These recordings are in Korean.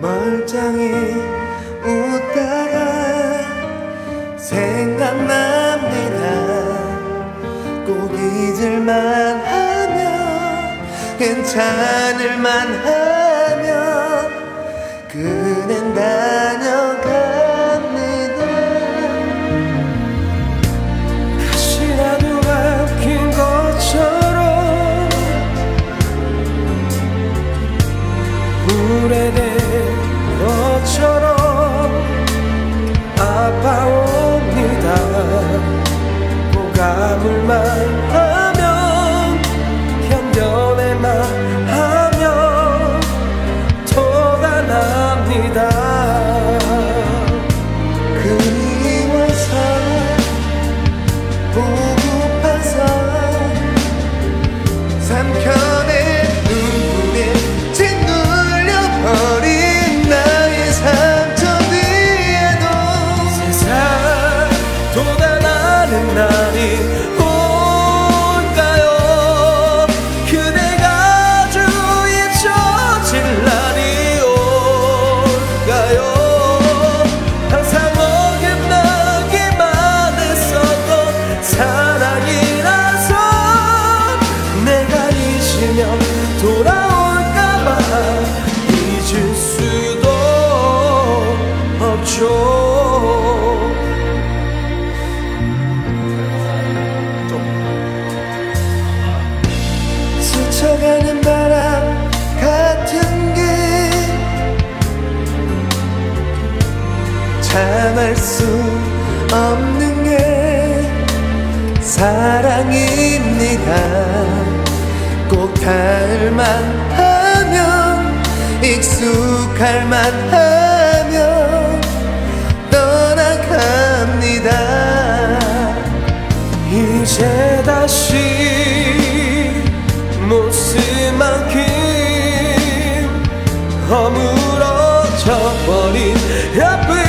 멀쩡히 웃다가 생각납니다. 꼭 잊을만 하면 괜찮을만 하 참을 수 없는 게 사랑입니다. 꼭 닿을만 하면 익숙할만 하면 떠나갑니다. 이제 다시 모습만큼 허물어져 버린 옆을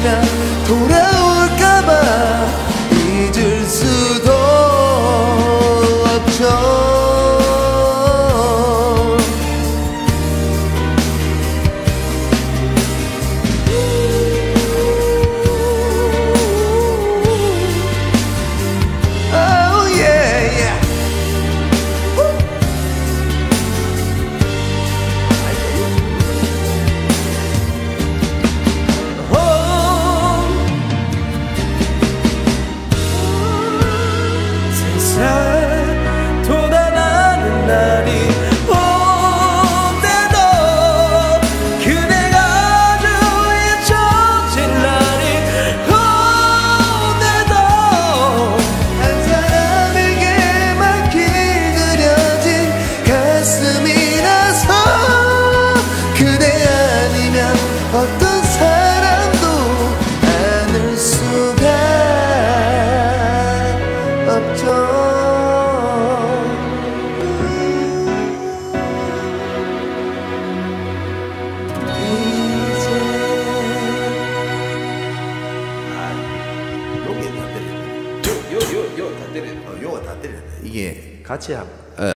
China 맞들려야 이게 같이 하,